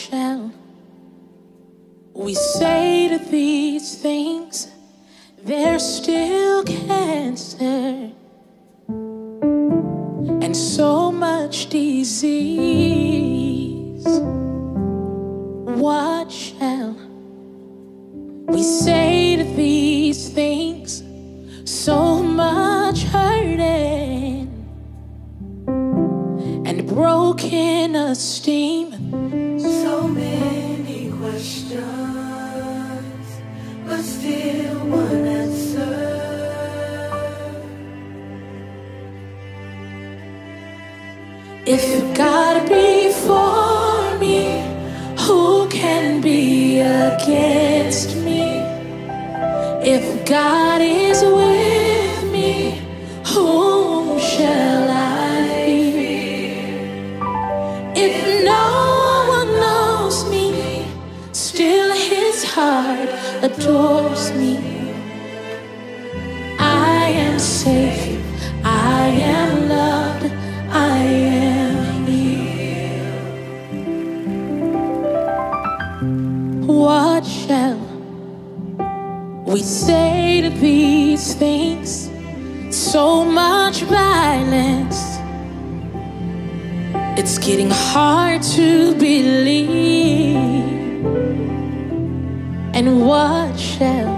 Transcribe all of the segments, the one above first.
Shall we say to these things? There's still cancer and so much disease. What shall we say to these things? So much hurting and broken esteem. Questions, but still one answer. If God be for me, who can be against me? If God adores me. I am safe, I am loved, I am healed. What shall we say to these things? So much violence. It's getting hard to believe. And what shall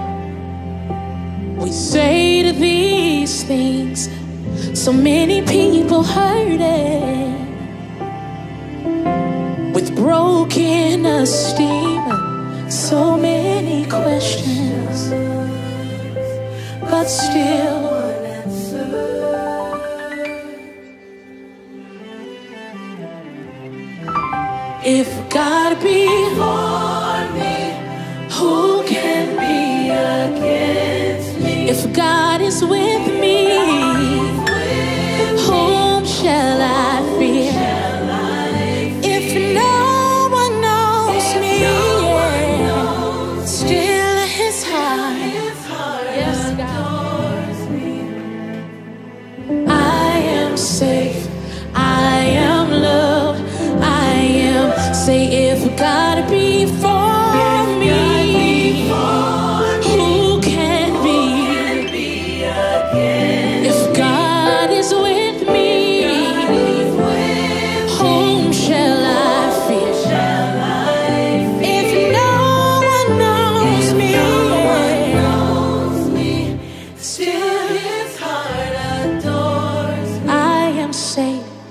we say to these things? So many people hurting with broken esteem. So many questions, but still. If God be is with I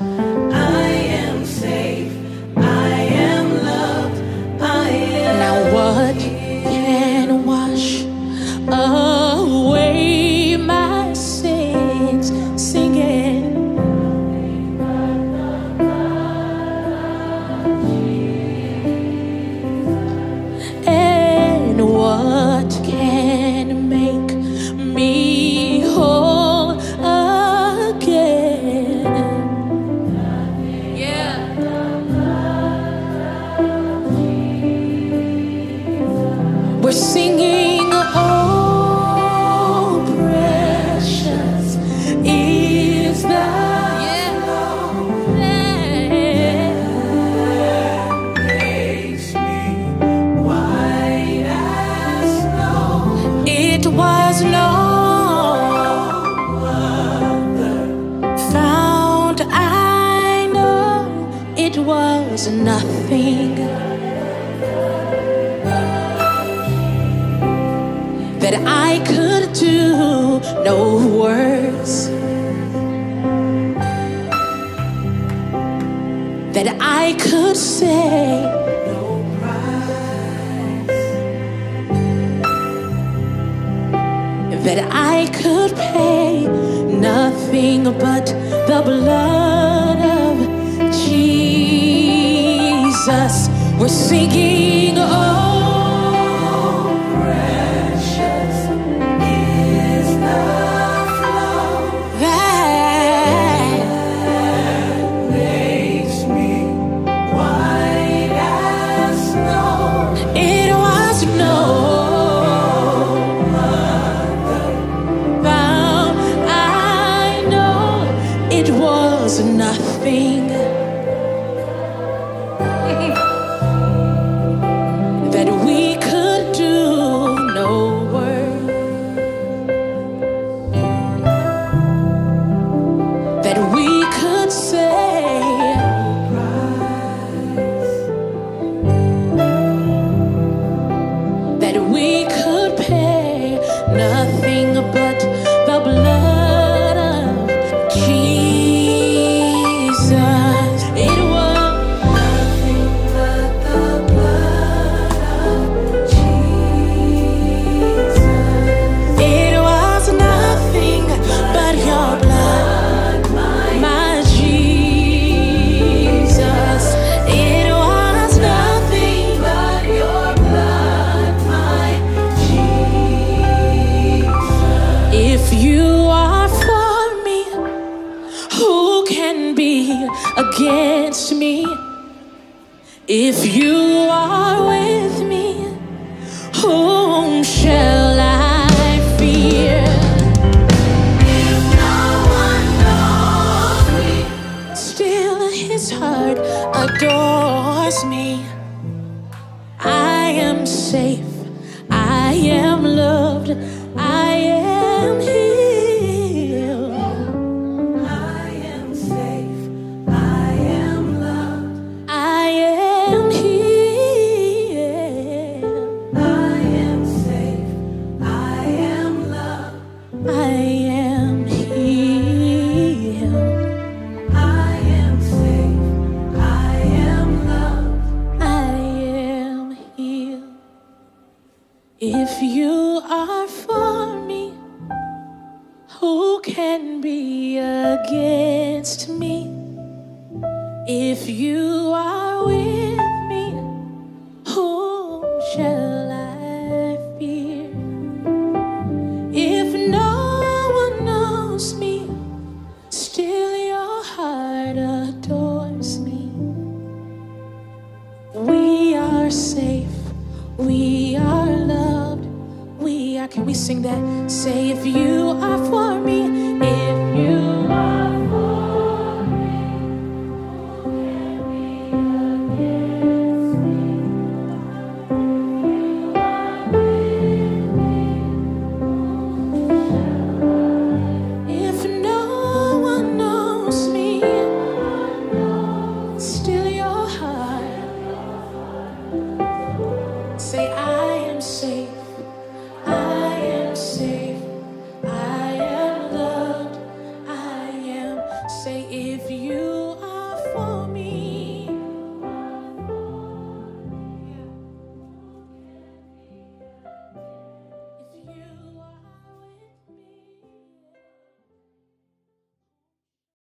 it was nothing that I could do. No words that I could say. No price. that I could pay nothing but the blood We're singing, oh, If you are with me, whom shall I fear? If no one knows me, still his heart adores me. Can be against me if you are?